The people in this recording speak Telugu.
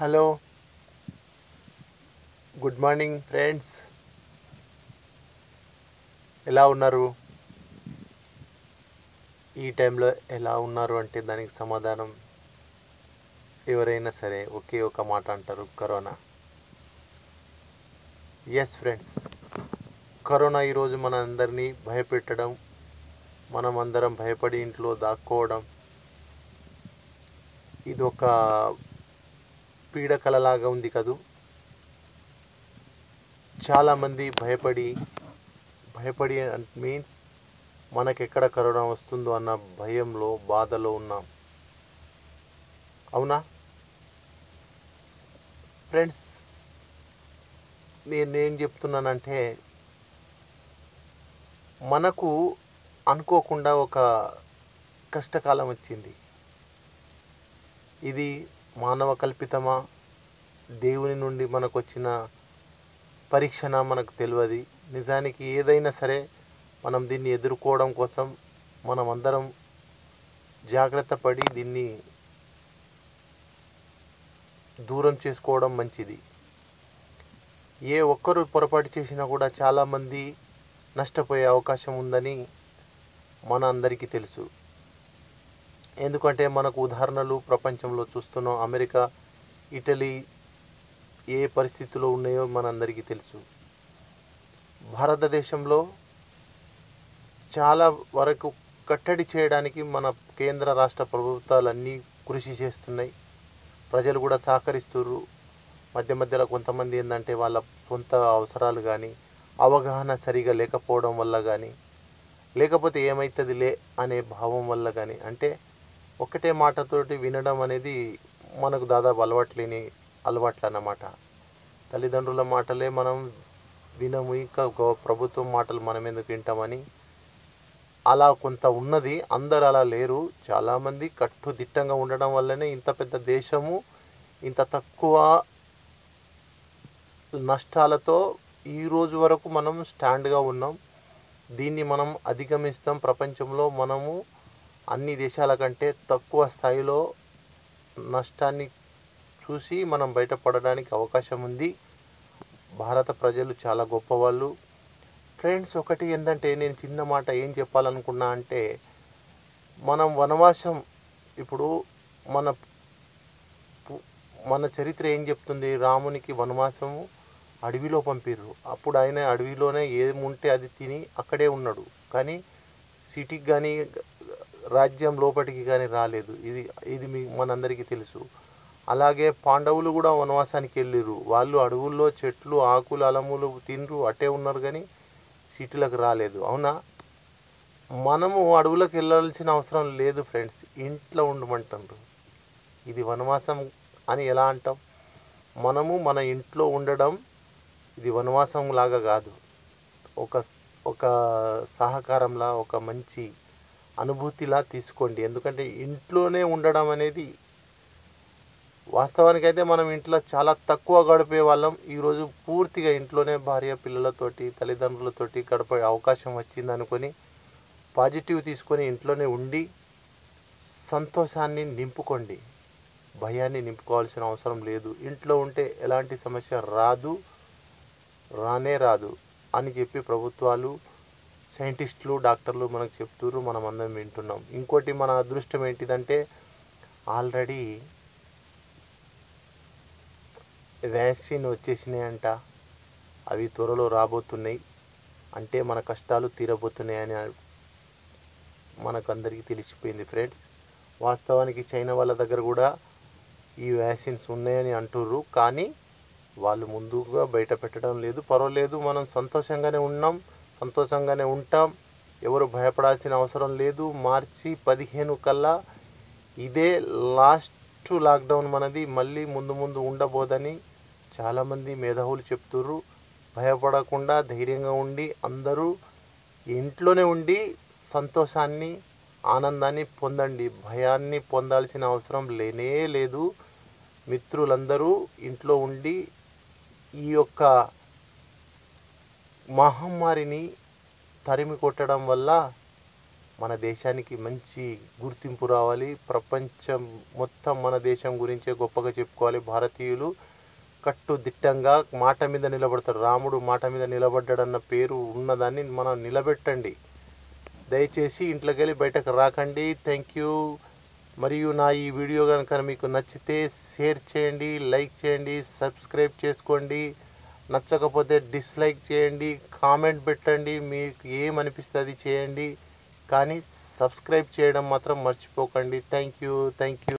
హలో. Good morning friends. ఎలా ఉన్నారు? ఈ టైంలో ఎలా ఉన్నారు అంటే దానికి సమాధానం ఎవరైనా సరే ఒకే ఒక మాట అంటారు కరోనా. ఎస్ ఫ్రెండ్స్ కరోనా ఈరోజు మన అందరినీ భయపెట్టడం మనం అందరం భయపడి ఇంట్లో దాక్కోవడం ఇది ఒక పీడకలలాగా ఉంది కదూ? చాలామంది భయపడి భయపడి మీన్స్ మనకెక్కడ కరోనా వస్తుందో అన్న భయంలో బాధలో ఉన్నాం. అవునా? ఫ్రెండ్స్ నేను ఏం చెప్తున్నానంటే మనకు అనుకోకుండా ఒక కష్టకాలం వచ్చింది. ఇది మానవ కల్పితమా దేవుని నుండి మనకు వచ్చిన పరీక్షన మనకు తెలియదు నిజానికి ఏదైనా సరే మనం దీన్ని ఎదుర్కోవడం కోసం మనం అందరం జాగ్రత్త పడి దీన్ని దూరం చేసుకోవడం మంచిది. ఏ ఒక్కరు పొరపాటు చేసినా కూడా చాలామంది నష్టపోయే అవకాశం ఉందని మన అందరికీ తెలుసు. ఎందుకంటే మనకు ఉదాహరణలు ప్రపంచంలో చూస్తున్నాం. అమెరికా ఇటలీ ఏ పరిస్థితిలో ఉన్నాయో మనందరికీ తెలుసు. భారతదేశంలో చాలా వరకు కట్టడి చేయడానికి మన కేంద్ర రాష్ట్ర ప్రభుత్వాలన్నీ కృషి చేస్తున్నాయి. ప్రజలు కూడా సహకరిస్తున్నారు మధ్య మధ్యలో కొంతమంది ఏంటంటే వాళ్ళ సొంత అవసరాలు కానీ అవగాహన సరిగా లేకపోవడం వల్ల కానీ లేకపోతే ఏమవుతుంది లే అనే భావం వల్ల కానీ అంటే ఒకటే మాటతోటి వినడం అనేది మనకు దాదాపు అలవాట్లేని అలవాట్లు అన్నమాట తల్లిదండ్రుల మాటలే మనం వినము ఇంకా ప్రభుత్వం మాటలు మనం ఎందుకు వింటామని. అలా కొంత ఉన్నది అందరు అలా లేరు. చాలామంది కట్టుదిట్టంగా ఉండడం వల్లనే ఇంత పెద్ద దేశము ఇంత తక్కువ నష్టాలతో ఈ రోజు వరకు మనం స్టాండ్గా ఉన్నాం. దీన్ని మనం అధిగమిస్తాం. ప్రపంచంలో మనము అన్ని దేశాల కంటే తక్కువ స్థాయిలో నష్టాన్ని చూసి మనం బయటపడడానికి అవకాశం ఉంది. భారత ప్రజలు చాలా గొప్పవాళ్ళు. ఫ్రెండ్స్ ఒకటి ఏంటంటే నేను చిన్న మాట ఏం చెప్పాలనుకున్నా అంటే మనం వనవాసం ఇప్పుడు మన మన చరిత్ర ఏం చెప్తుంది? రామునికి వనవాసము అడవిలో పంపిర్రు. అప్పుడు ఆయన అడవిలోనే ఏముంటే అది తిని అక్కడే ఉన్నాడు. కానీ సిటీకి కానీ రాజ్యం లోపలికి కానీ రాలేదు. ఇది ఇది మీ మనందరికీ తెలుసు. అలాగే పాండవులు కూడా వనవాసానికి వెళ్ళిర్రు. వాళ్ళు అడవుల్లో చెట్లు ఆకులు అలములు తిండ్రు అట్టే ఉన్నారు కానీ సిటీలకు రాలేదు. అవునా? మనము అడవులకు వెళ్ళాల్సిన అవసరం లేదు ఫ్రెండ్స్. ఇంట్లో ఉండమంటారు ఇది వనవాసం అని ఎలా అంటాం? మనము మన ఇంట్లో ఉండడం ఇది వనవాసం లాగా కాదు. ఒక ఒక సహకారంలా ఒక మంచి అనుభూతిలా తీసుకోండి. ఎందుకంటే ఇంట్లోనే ఉండడం అనేది వాస్తవానికైతే మనం ఇంట్లో చాలా తక్కువ గడిపే వాళ్ళం. ఈరోజు పూర్తిగా ఇంట్లోనే భార్య పిల్లలతోటి తల్లిదండ్రులతోటి గడిపే అవకాశం వచ్చింది అనుకొని పాజిటివ్ తీసుకొని ఇంట్లోనే ఉండి సంతోషాన్ని నింపుకోండి. భయాన్ని నింపుకోవాల్సిన అవసరం లేదు. ఇంట్లో ఉంటే ఎలాంటి సమస్య రాదు రానే రాదు అని చెప్పి ప్రభుత్వాలు సైంటిస్టులు డాక్టర్లు మనకు చెప్తున్నారు మనం అందరం వింటున్నాం. ఇంకోటి మన అదృష్టం ఏంటిదంటే ఆల్రెడీ వ్యాక్సిన్ వచ్చేసినాయంట. అవి త్వరలో రాబోతున్నాయి. అంటే మన కష్టాలు తీరబోతున్నాయని మనకందరికీ తెలిసిపోయింది ఫ్రెండ్స్. వాస్తవానికి చైనా వాళ్ళ దగ్గర కూడా ఈ వ్యాక్సిన్స్ ఉన్నాయని అంటుర్రు. కానీ వాళ్ళు ముందుగా బయట పెట్టడం లేదు. పర్వాలేదు మనం సంతోషంగానే ఉన్నాం. సంతోషంగానే ఉంటాం. ఎవరు భయపడాల్సిన అవసరం లేదు. మార్చి పదిహేను కల్లా ఇదే లాస్ట్ లాక్డౌన్ మనది. మళ్ళీ ముందు ముందు ఉండబోదని చాలామంది మేధావులు చెప్తుర్రు. భయపడకుండా ధైర్యంగా ఉండి అందరూ ఇంట్లోనే ఉండి సంతోషాన్ని ఆనందాన్ని పొందండి. భయాన్ని పొందాల్సిన అవసరం లేనే లేదు. మిత్రులందరూ ఇంట్లో ఉండి ఈ యొక్క మహమ్మారిని తరిమి కొట్టడం వల్ల మన దేశానికి మంచి గుర్తింపు రావాలి. ప్రపంచం మొత్తం మన దేశం గురించే గొప్పగా చెప్పుకోవాలి. భారతీయులు కట్టుదిట్టంగా మాట మీద నిలబడతారు. రాముడు మాట మీద నిలబడ్డాడన్న పేరు ఉన్నదాన్ని మనం నిలబెట్టండి. దయచేసి ఇంట్లోకి వెళ్ళి బయటకు రాకండి. థ్యాంక్ యూ మరియు నా ఈ వీడియో కనుక మీకు నచ్చితే షేర్ చేయండి లైక్ చేయండి సబ్స్క్రైబ్ చేసుకోండి. నచ్చకపోతే డిస్లైక్ చేయండి కామెంట్ పెట్టండి మీకు ఏమనిపిస్తే అది చేయండి. కానీ సబ్స్క్రైబ్ చేయడం మాత్రం మర్చిపోకండి. Thank you thank you